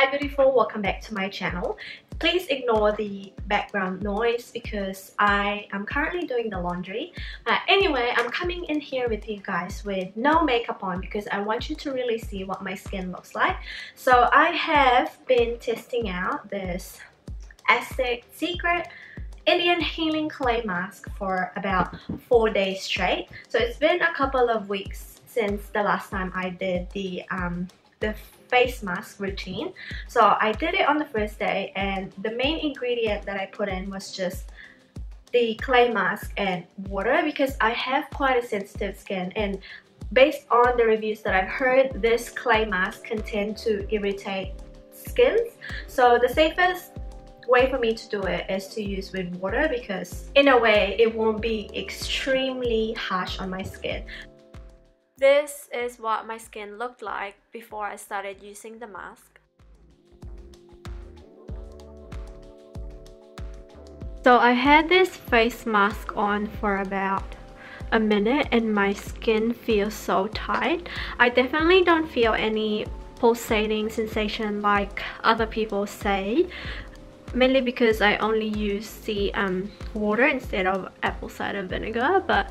Hi beautiful, welcome back to my channel. Please ignore the background noise because I am currently doing the laundry. Uh, anyway, I'm coming in here with you guys with no makeup on because I want you to really see what my skin looks like. So I have been testing out this Aztec Secret Indian Healing Clay Mask for about 4 days straight. So it's been a couple of weeks since the last time I did the um, the face mask routine. So I did it on the first day and the main ingredient that I put in was just the clay mask and water because I have quite a sensitive skin. And based on the reviews that I've heard this clay mask can tend to irritate skins. So the safest way for me to do it is to use with water because in a way it won't be extremely harsh on my skin this is what my skin looked like before I started using the mask. So I had this face mask on for about a minute and my skin feels so tight. I definitely don't feel any pulsating sensation like other people say mainly because I only use the um, water instead of apple cider vinegar but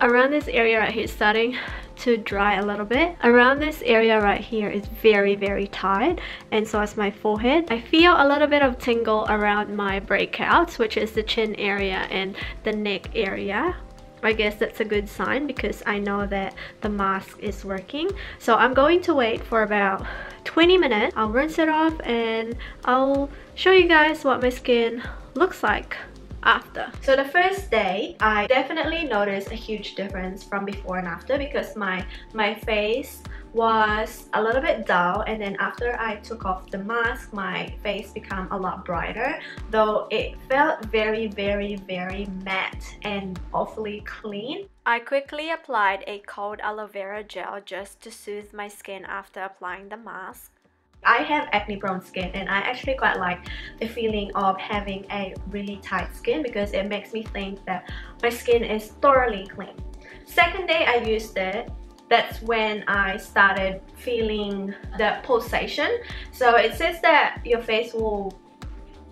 around this area right here starting to dry a little bit. Around this area right here is very very tight and so is my forehead. I feel a little bit of tingle around my breakouts which is the chin area and the neck area. I guess that's a good sign because I know that the mask is working. So I'm going to wait for about 20 minutes. I'll rinse it off and I'll show you guys what my skin looks like after. So the first day, I definitely noticed a huge difference from before and after because my, my face was a little bit dull and then after I took off the mask my face became a lot brighter though it felt very very very matte and awfully clean. I quickly applied a cold aloe vera gel just to soothe my skin after applying the mask. I have acne prone skin and I actually quite like the feeling of having a really tight skin because it makes me think that my skin is thoroughly clean. Second day I used it that's when I started feeling the pulsation. So it says that your face will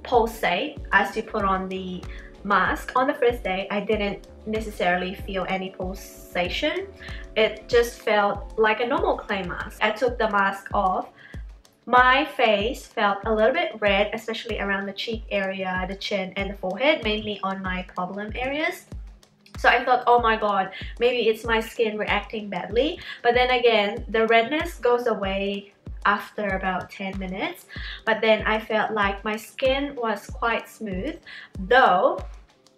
pulsate as you put on the mask. On the first day, I didn't necessarily feel any pulsation. It just felt like a normal clay mask. I took the mask off my face felt a little bit red, especially around the cheek area, the chin, and the forehead, mainly on my problem areas. So I thought, oh my god, maybe it's my skin reacting badly. But then again, the redness goes away after about 10 minutes. But then I felt like my skin was quite smooth. Though,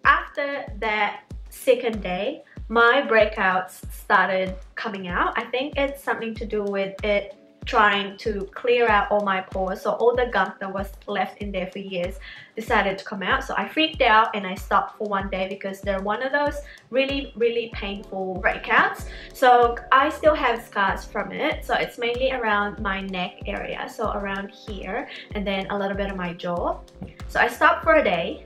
after that second day, my breakouts started coming out. I think it's something to do with it trying to clear out all my pores so all the gunk that was left in there for years decided to come out. So I freaked out and I stopped for one day because they're one of those really really painful breakouts. So I still have scars from it. So it's mainly around my neck area so around here and then a little bit of my jaw. So I stopped for a day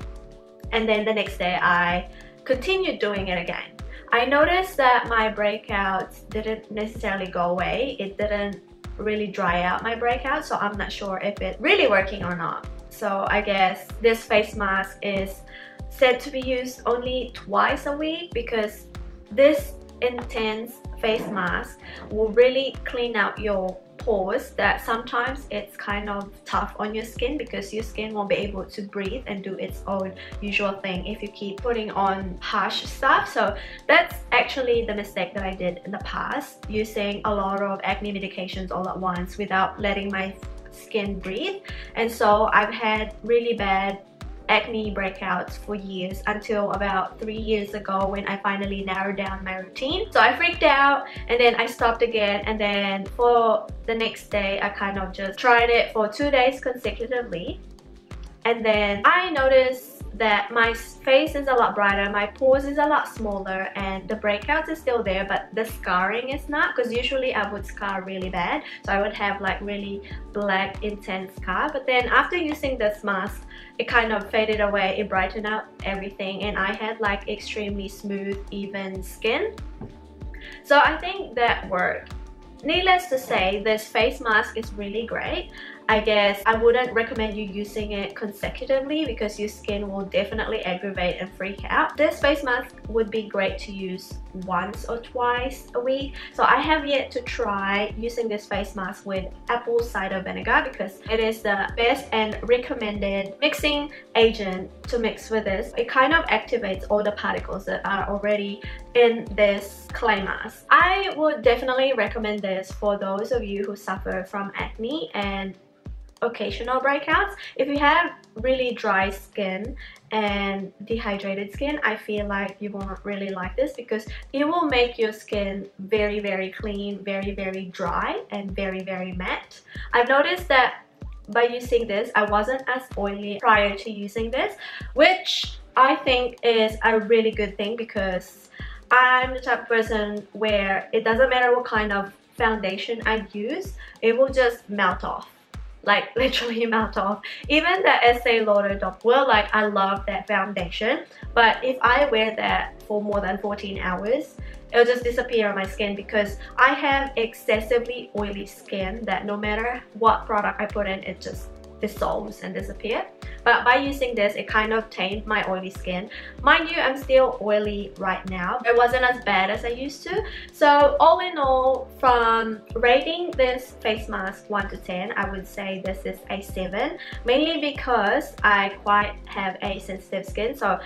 and then the next day I continued doing it again. I noticed that my breakouts didn't necessarily go away. It didn't really dry out my breakout so I'm not sure if it's really working or not. So I guess this face mask is said to be used only twice a week because this intense face mask will really clean out your pores that sometimes it's kind of tough on your skin because your skin won't be able to breathe and do its own usual thing if you keep putting on harsh stuff. So that's actually the mistake that I did in the past using a lot of acne medications all at once without letting my skin breathe. And so I've had really bad acne breakouts for years until about three years ago when I finally narrowed down my routine. So I freaked out and then I stopped again and then for the next day I kind of just tried it for two days consecutively and then I noticed that my face is a lot brighter, my pores is a lot smaller and the breakouts is still there but the scarring is not because usually I would scar really bad. So I would have like really black intense scar but then after using this mask it kind of faded away, it brightened up everything and I had like extremely smooth even skin. So I think that worked. Needless to say, this face mask is really great. I guess I wouldn't recommend you using it consecutively because your skin will definitely aggravate and freak out. This face mask would be great to use once or twice a week. So I have yet to try using this face mask with apple cider vinegar because it is the best and recommended mixing agent to mix with this. It kind of activates all the particles that are already in this clay mask. I would definitely recommend this for those of you who suffer from acne and occasional breakouts. If you have really dry skin and dehydrated skin, I feel like you won't really like this because it will make your skin very, very clean, very, very dry and very, very matte. I've noticed that by using this, I wasn't as oily prior to using this, which I think is a really good thing because I'm the type of person where it doesn't matter what kind of foundation I use, it will just melt off like literally melt off. Even the Estee Lauder Double Wear like I love that foundation but if I wear that for more than 14 hours it'll just disappear on my skin because I have excessively oily skin that no matter what product I put in it just dissolves and disappear. but by using this it kind of tamed my oily skin. Mind you i'm still oily right now. It wasn't as bad as i used to. So all in all from rating this face mask 1 to 10 i would say this is a 7 mainly because i quite have a sensitive skin. So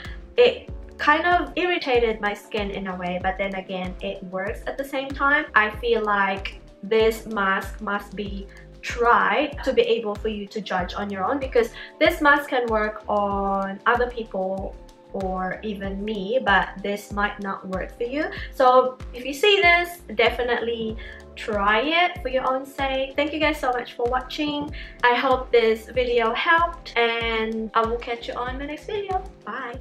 it kind of irritated my skin in a way but then again it works at the same time. I feel like this mask must be try to be able for you to judge on your own because this mask can work on other people or even me but this might not work for you. So if you see this definitely try it for your own sake. Thank you guys so much for watching. I hope this video helped and i will catch you on the next video. Bye